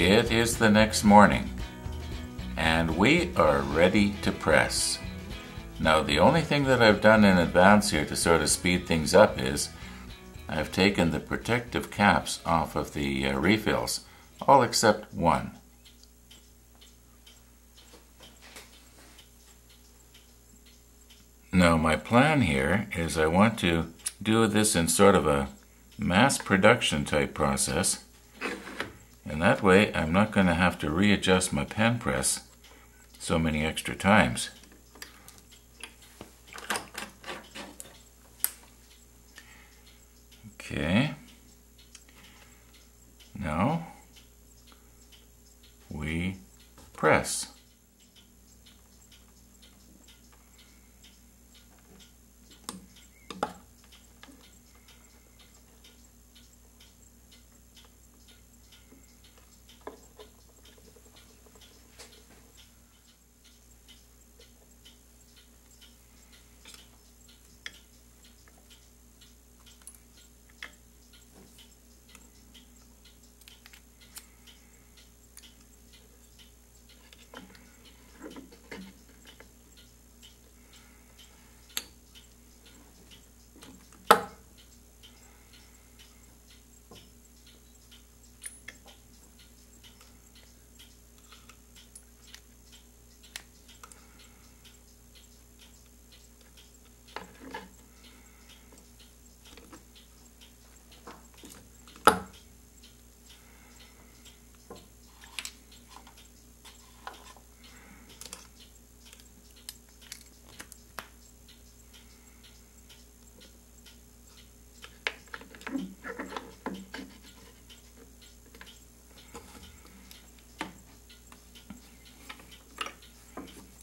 It is the next morning, and we are ready to press. Now, the only thing that I've done in advance here to sort of speed things up is I've taken the protective caps off of the uh, refills, all except one. Now, my plan here is I want to do this in sort of a mass production type process. And that way I'm not going to have to readjust my pen press so many extra times. Okay. Now we press.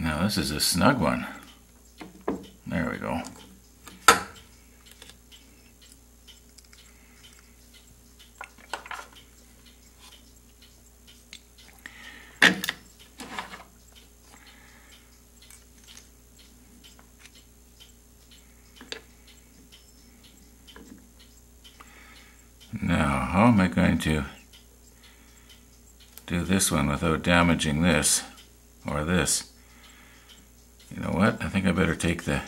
Now this is a snug one. There we go. Now, how am I going to do this one without damaging this or this? You know what? I think I better take the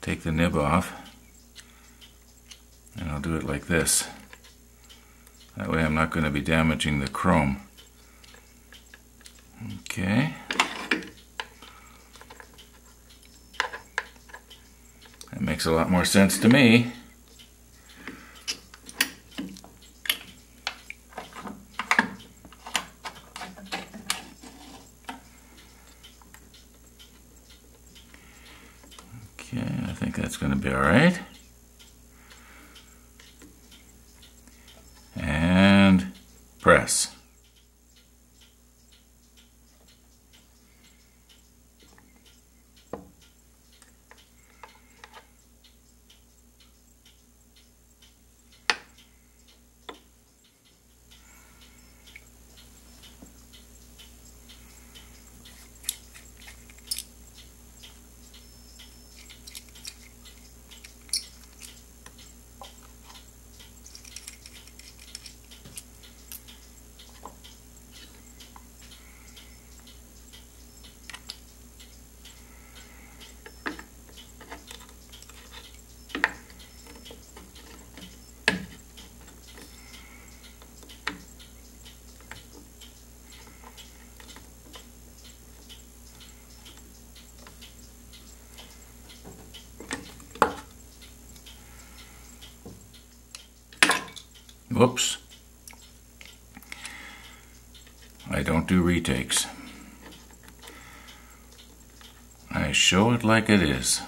take the nib off and I'll do it like this. That way I'm not going to be damaging the chrome. Okay. That makes a lot more sense to me. That's going to be all right. And press. Whoops. I don't do retakes. I show it like it is.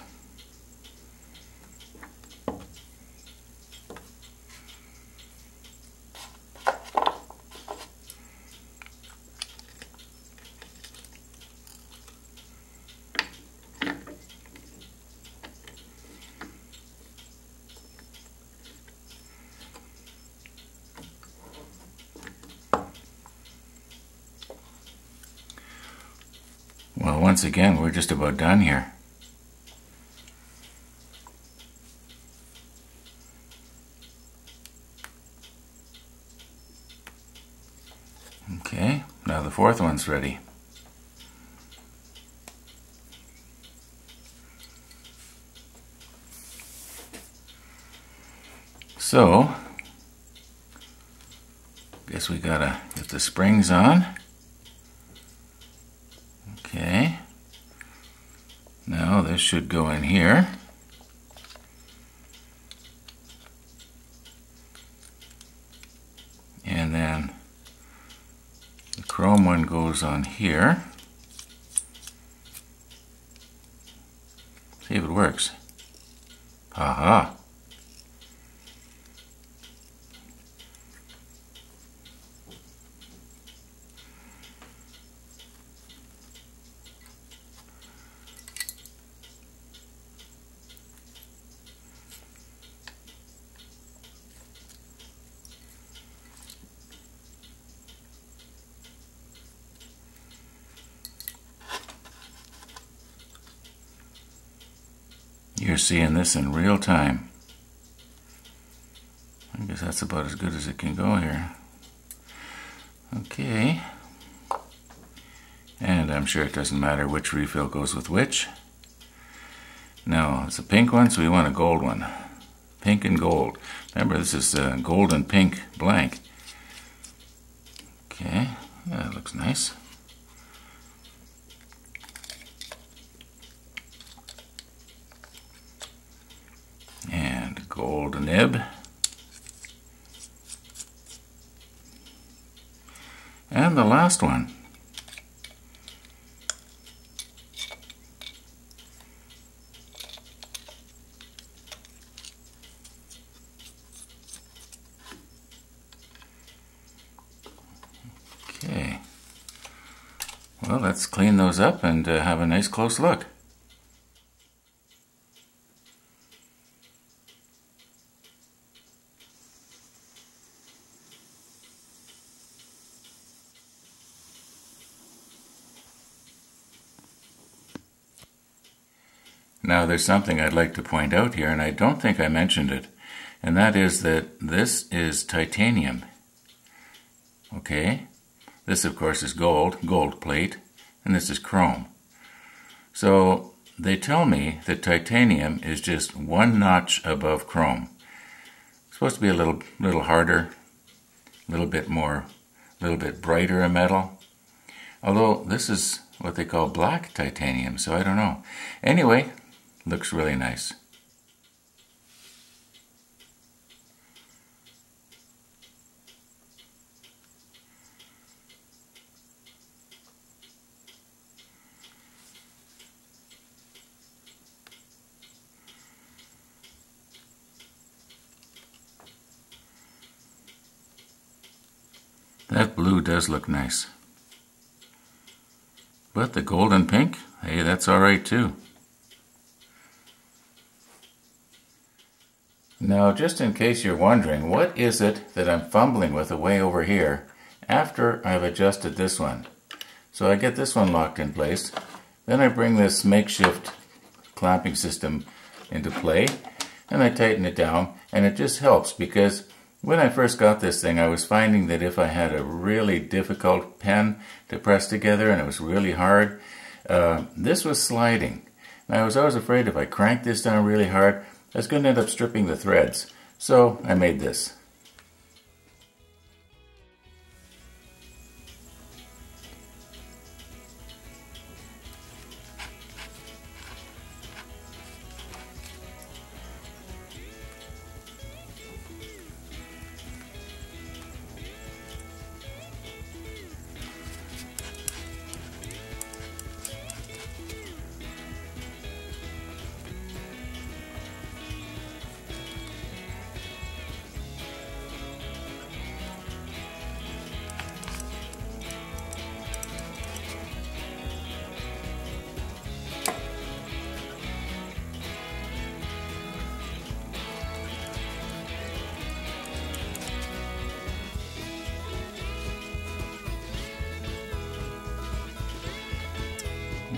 Well, once again, we're just about done here. Okay, now the fourth one's ready. So, guess we gotta get the springs on. Okay. Now this should go in here. And then the chrome one goes on here. See if it works. Aha. You're seeing this in real time. I guess that's about as good as it can go here. Okay. And I'm sure it doesn't matter which refill goes with which. No, it's a pink one, so we want a gold one. Pink and gold. Remember, this is a gold and pink blank. Okay, that looks nice. gold nib. And the last one. Okay. Well, let's clean those up and uh, have a nice close look. Now, there's something I'd like to point out here, and I don't think I mentioned it, and that is that this is titanium. Okay? This, of course, is gold, gold plate, and this is chrome. So, they tell me that titanium is just one notch above chrome. It's supposed to be a little, little harder, a little bit more, a little bit brighter a metal. Although this is what they call black titanium, so I don't know. Anyway, Looks really nice. That blue does look nice. But the golden pink, hey, that's alright too. Now, just in case you're wondering, what is it that I'm fumbling with away over here after I've adjusted this one? So I get this one locked in place. Then I bring this makeshift clamping system into play and I tighten it down and it just helps because when I first got this thing I was finding that if I had a really difficult pen to press together and it was really hard, uh, this was sliding. Now I was always afraid if I cranked this down really hard Was going to end up stripping the threads. So I made this.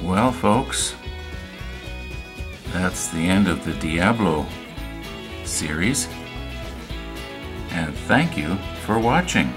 Well, folks, that's the end of the Diablo series. And thank you for watching.